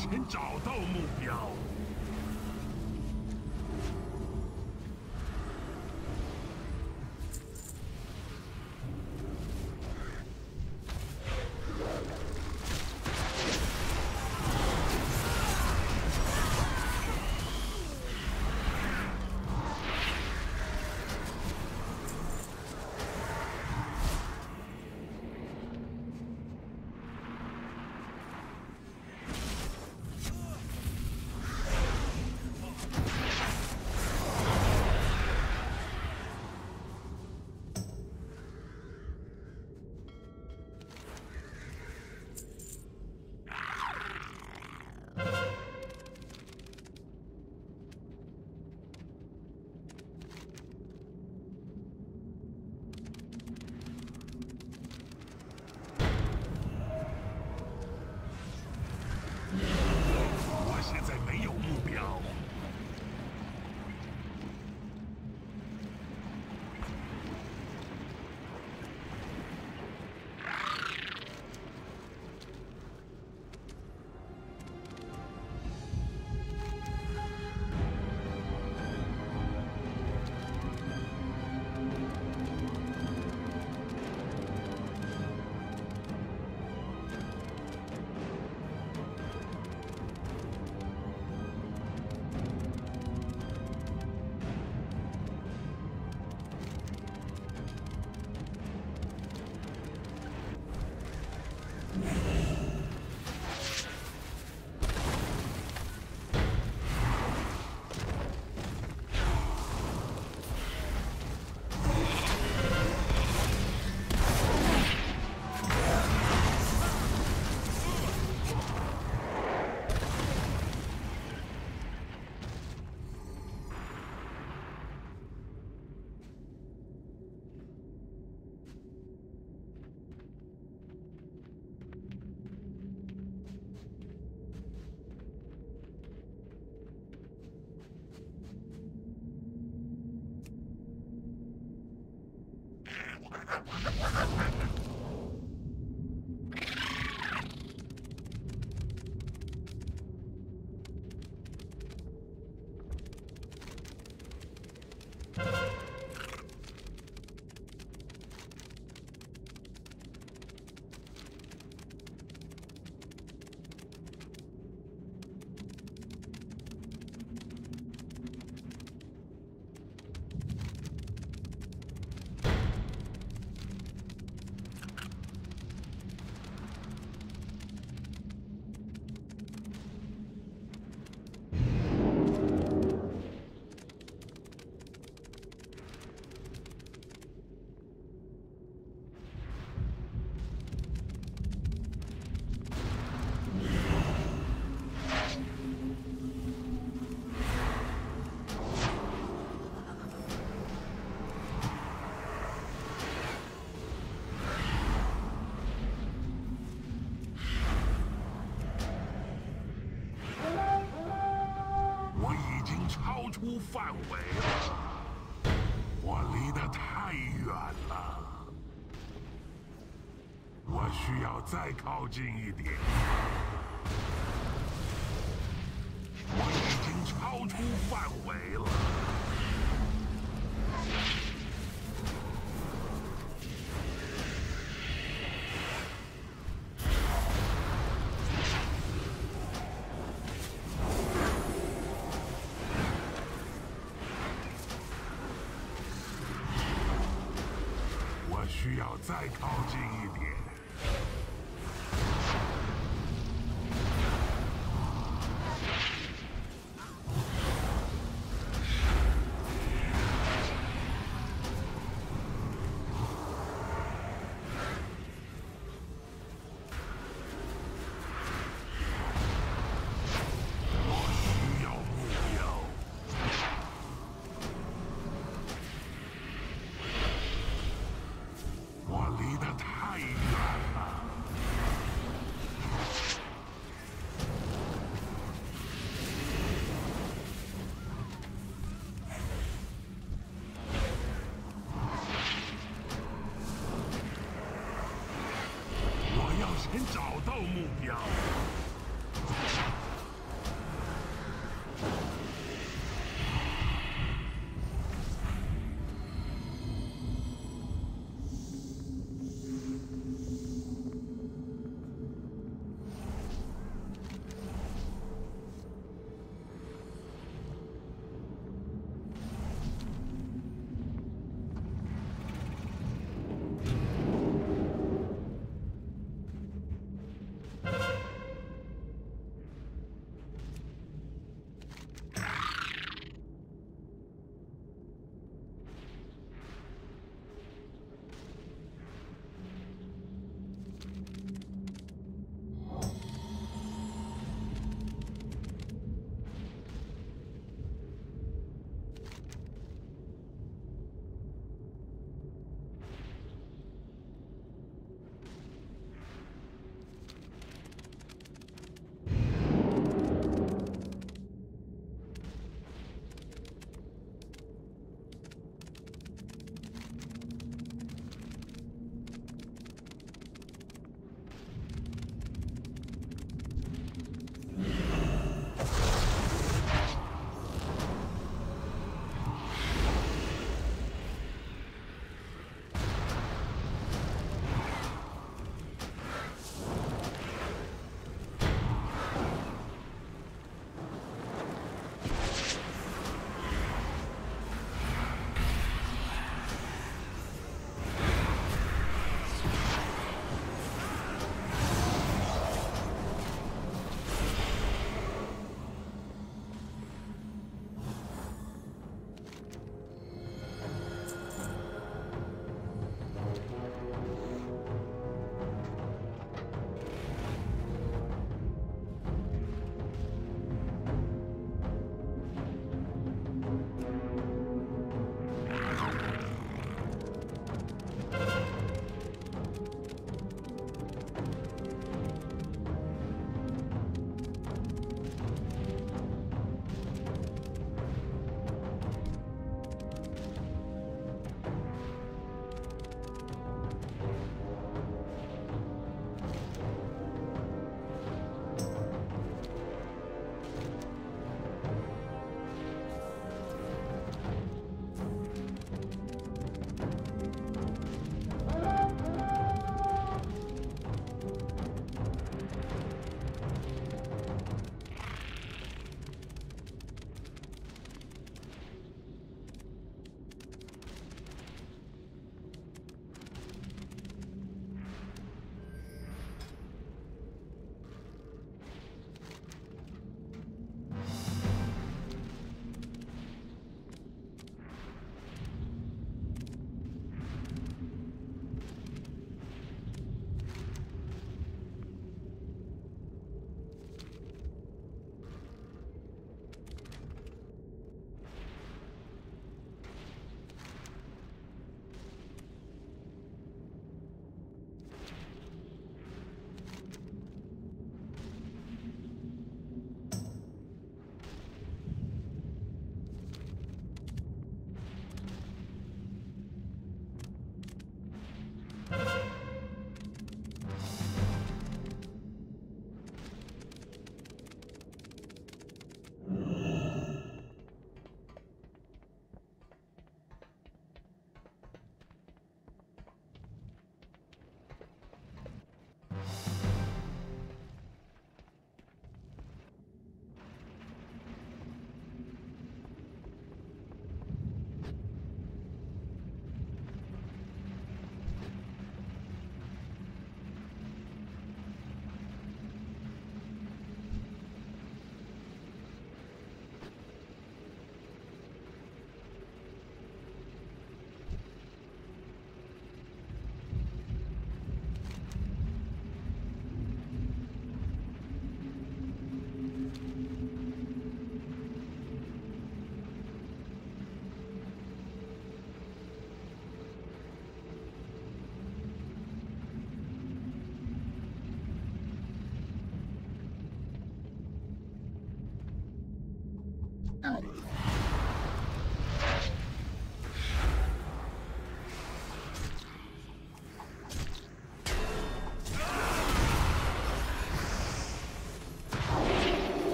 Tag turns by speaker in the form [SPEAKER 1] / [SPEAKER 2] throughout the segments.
[SPEAKER 1] 先找到目出范围了，我离得太远了，我需要再靠近一点。需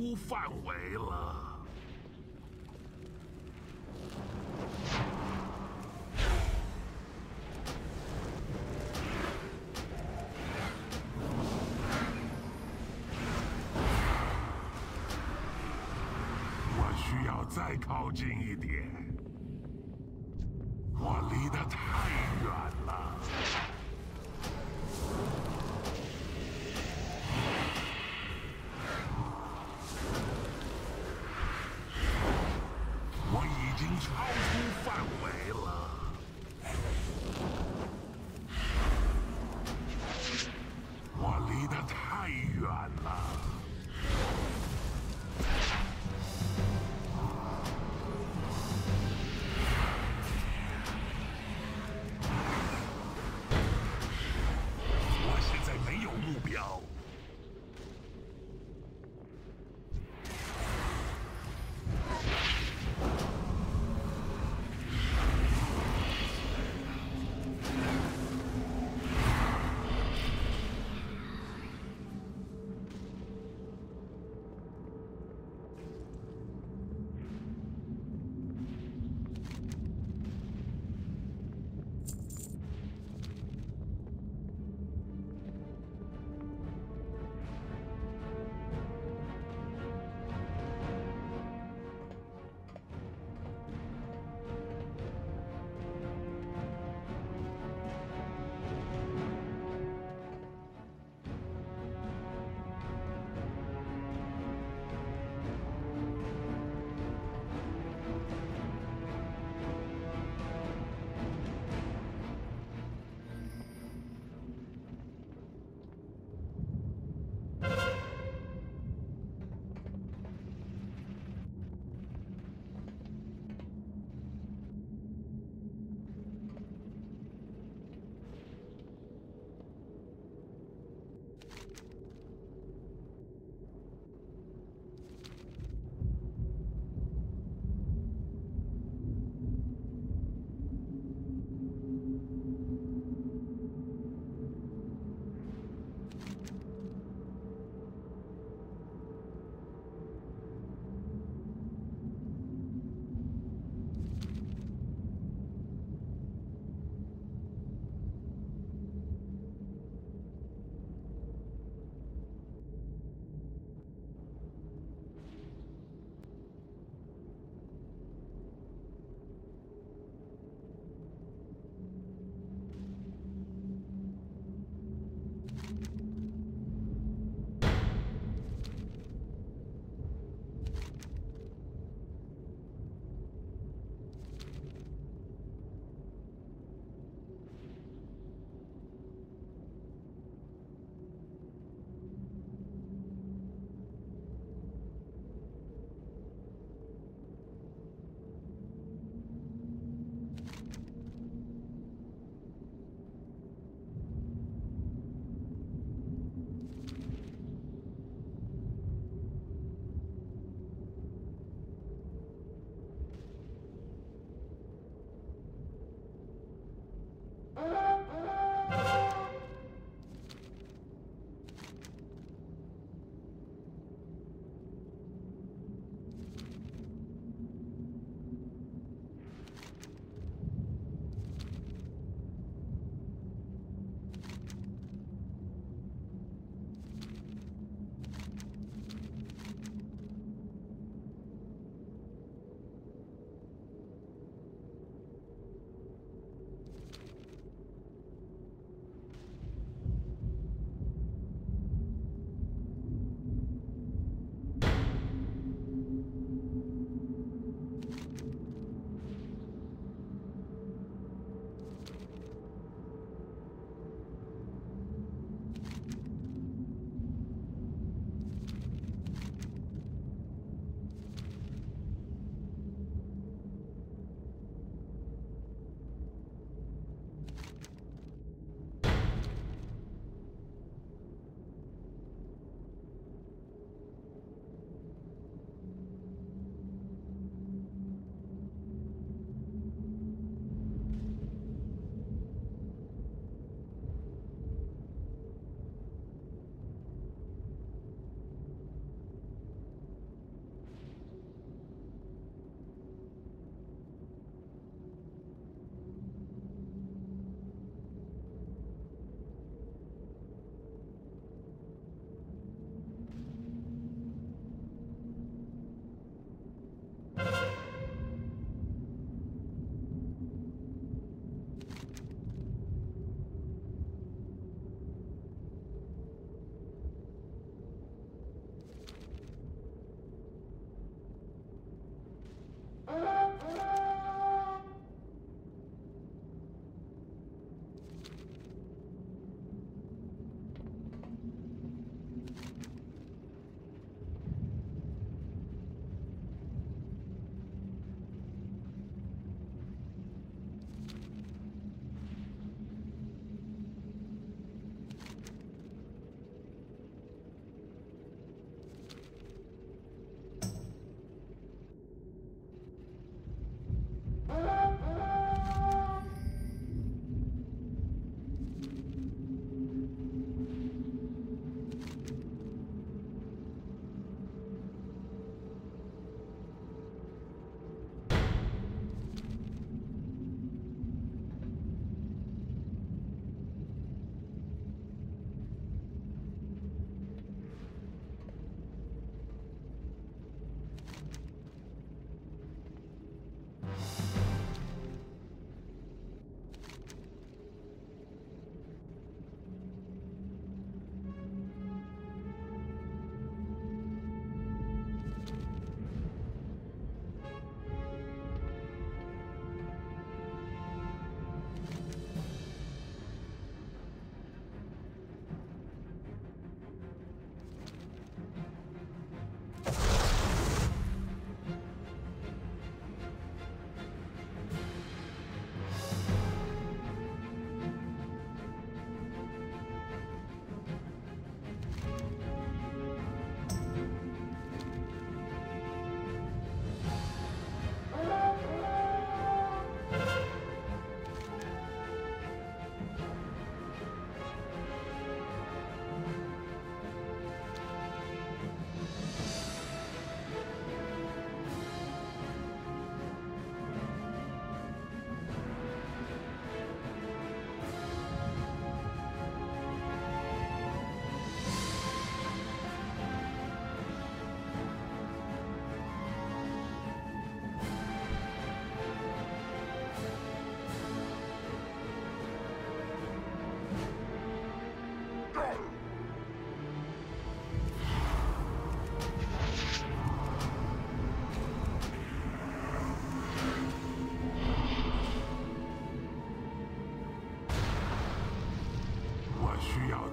[SPEAKER 1] 出范围了。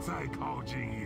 [SPEAKER 1] 再靠近一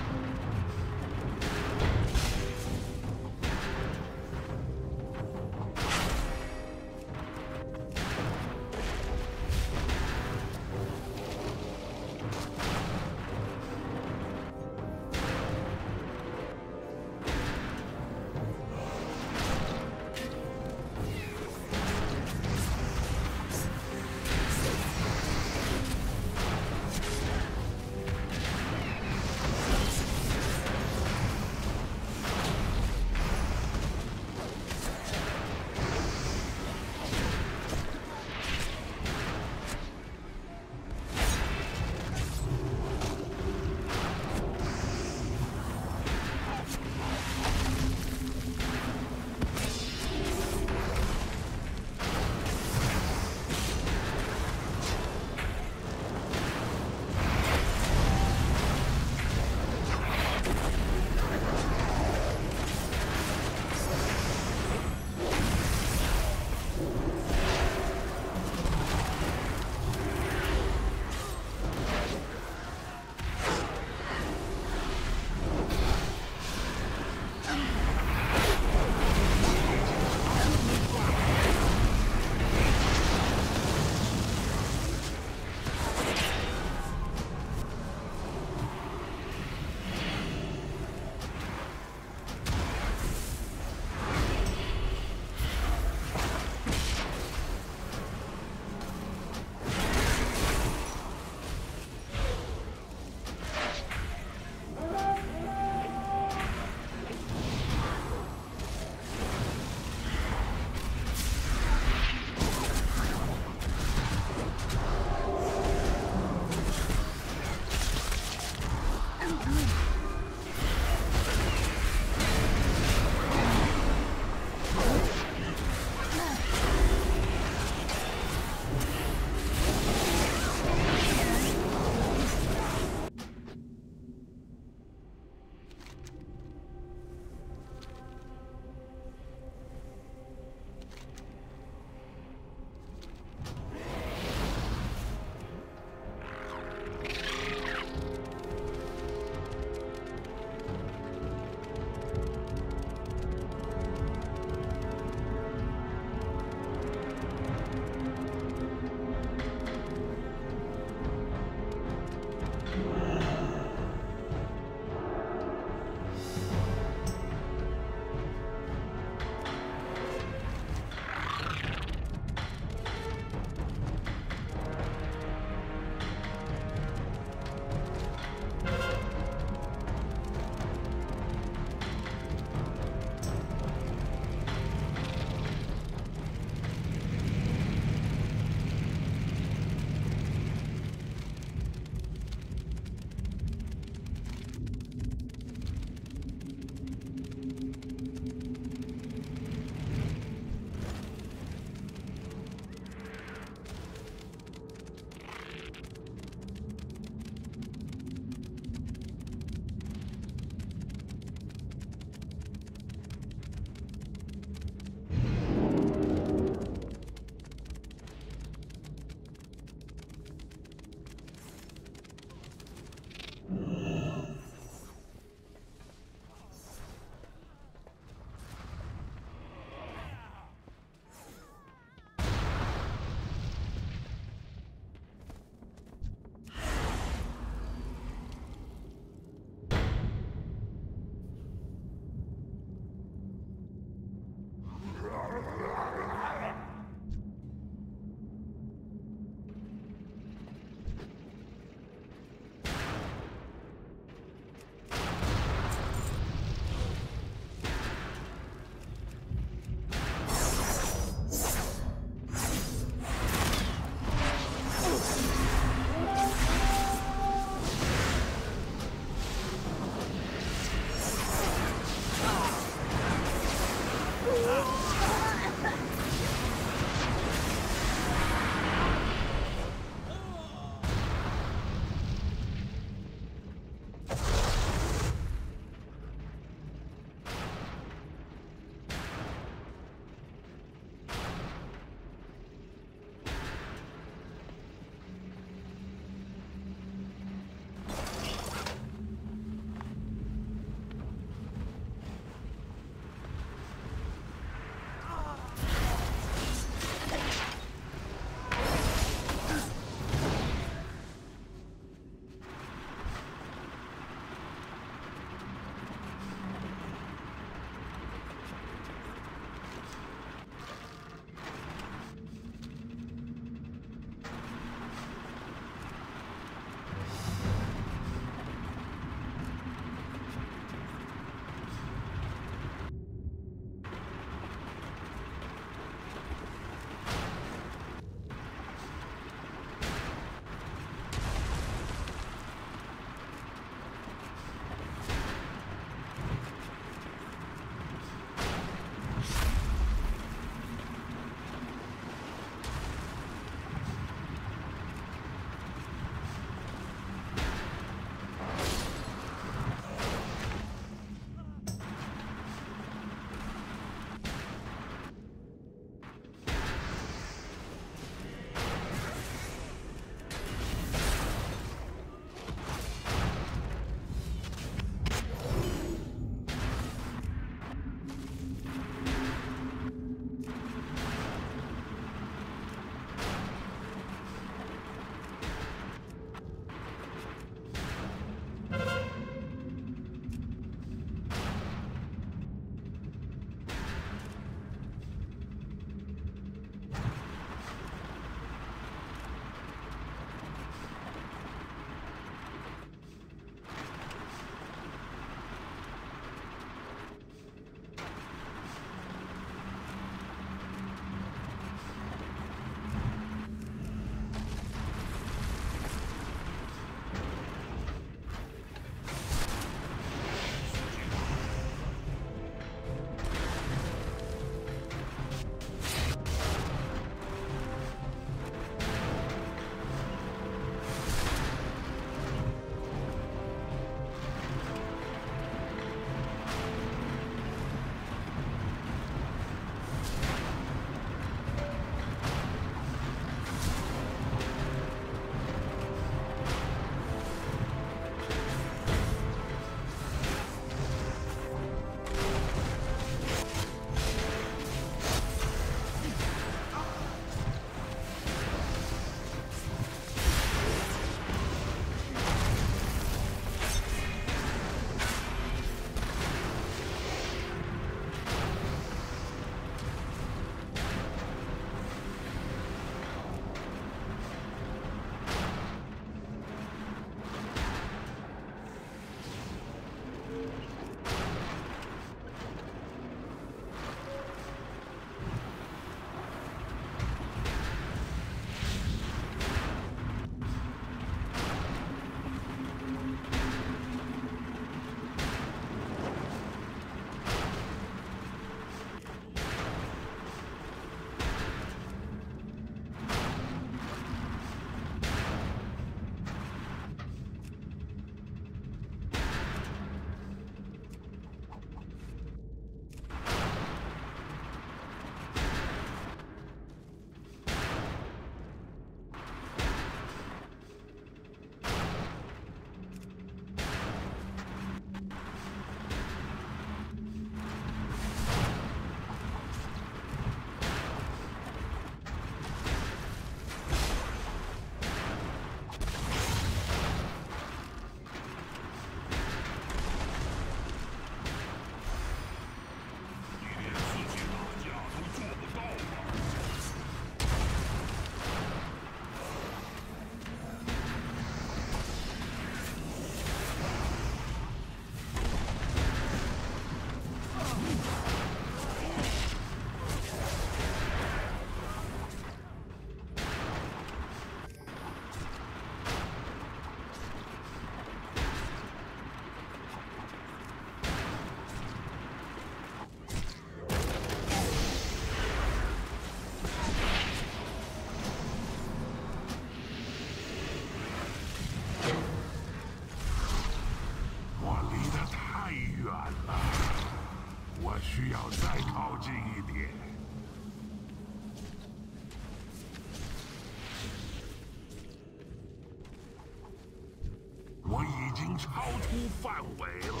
[SPEAKER 1] how to file away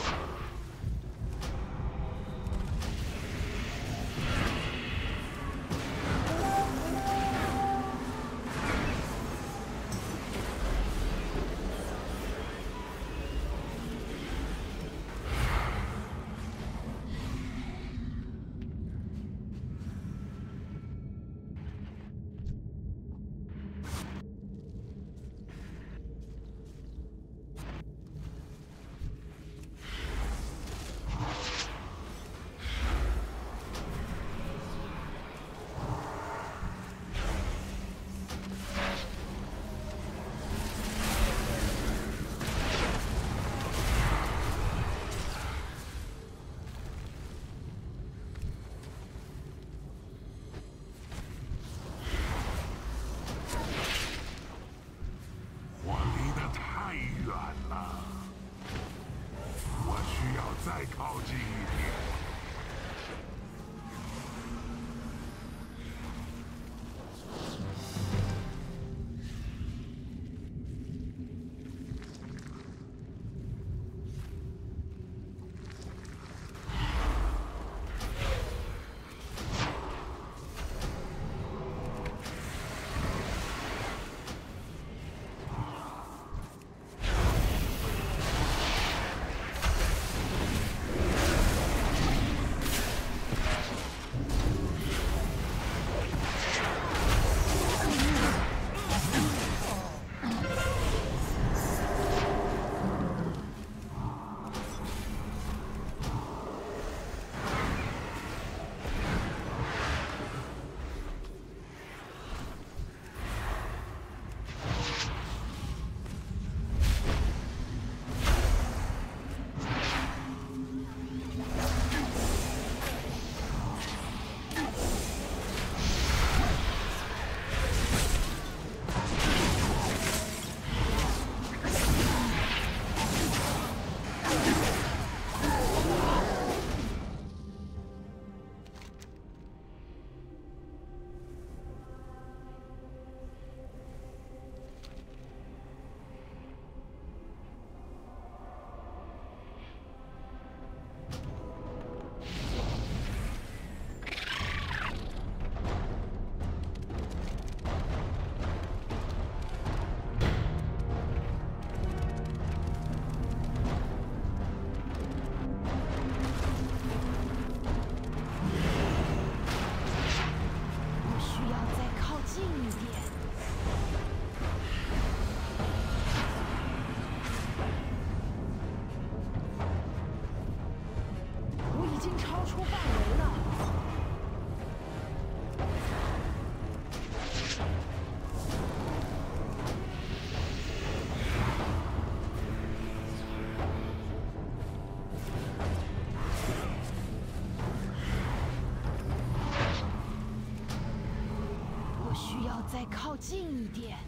[SPEAKER 1] 近一点。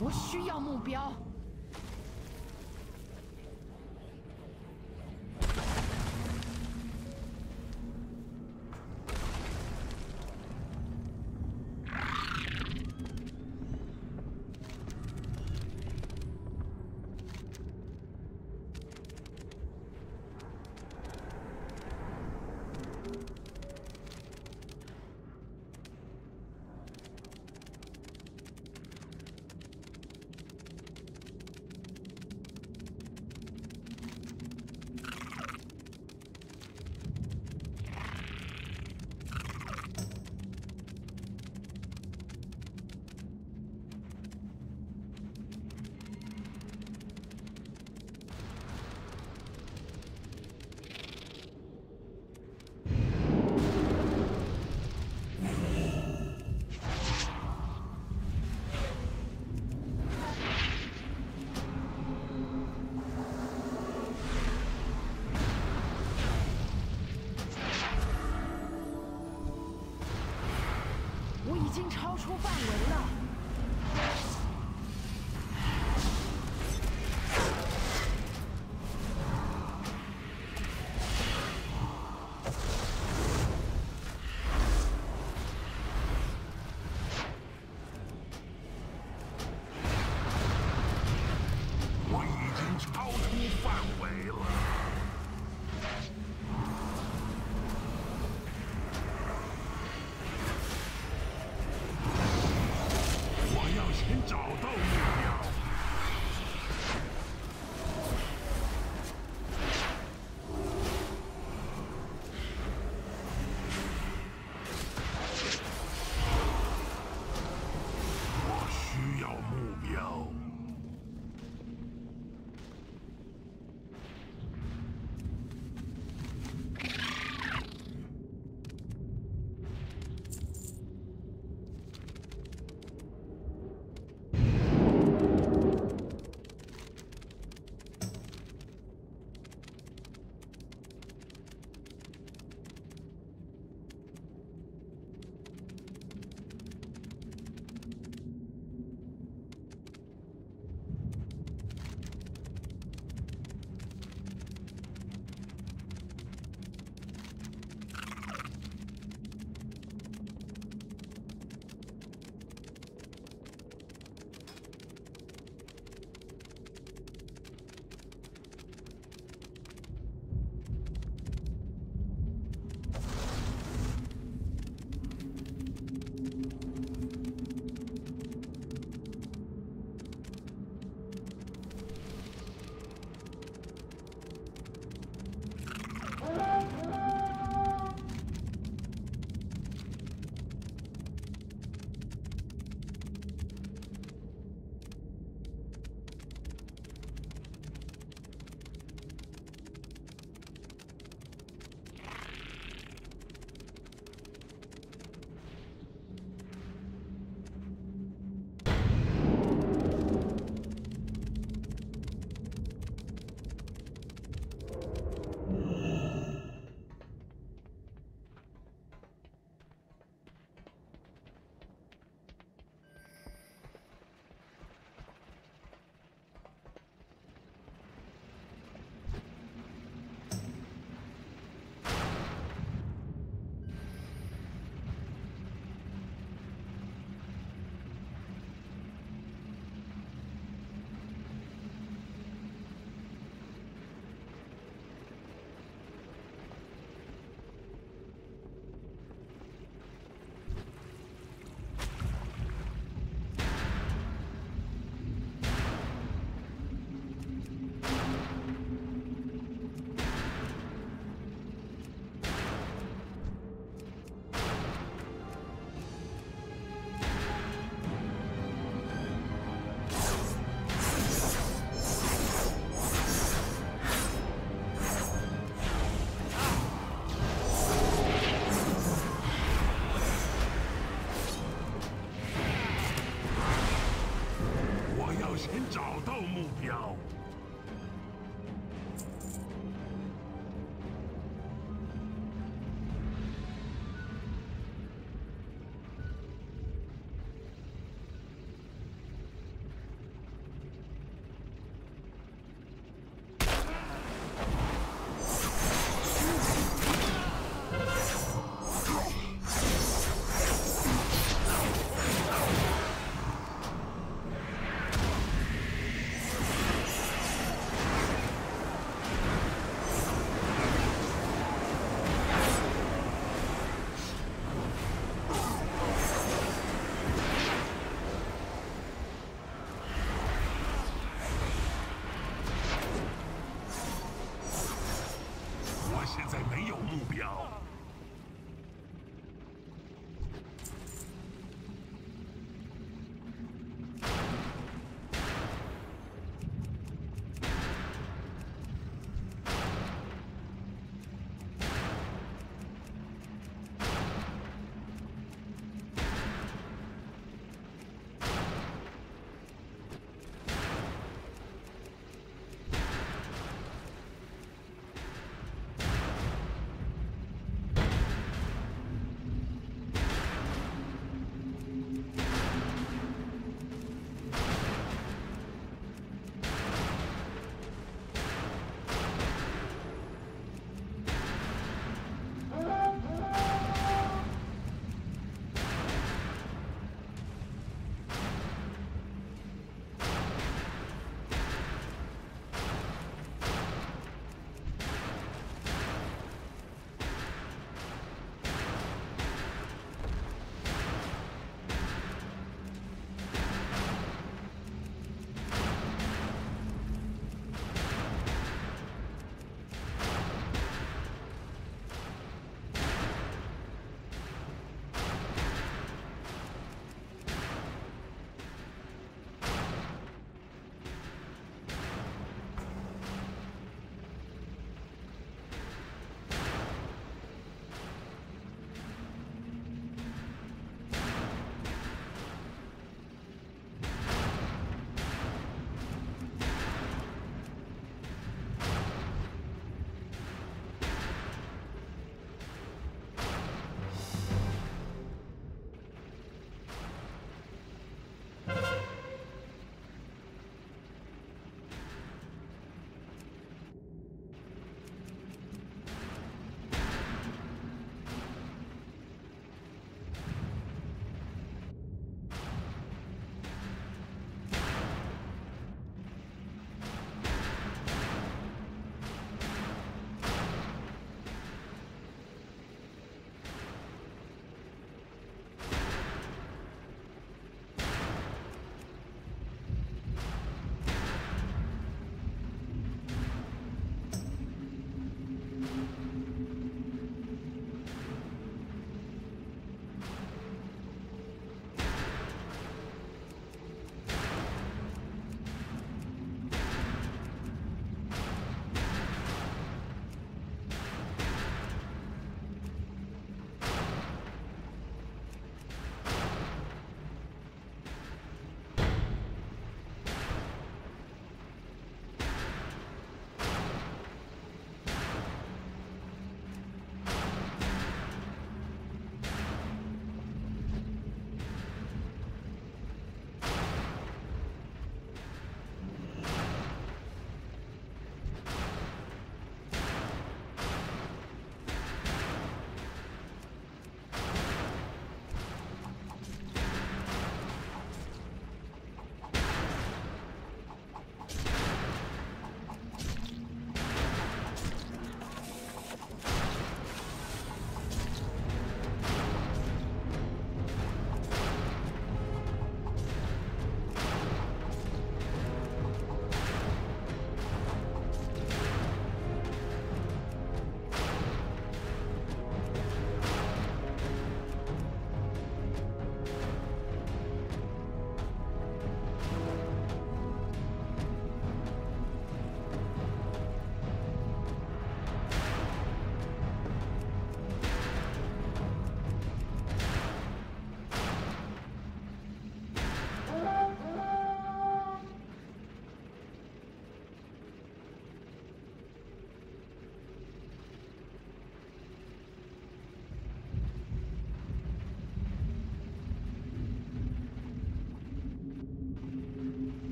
[SPEAKER 1] 我需要
[SPEAKER 2] 目标。护范围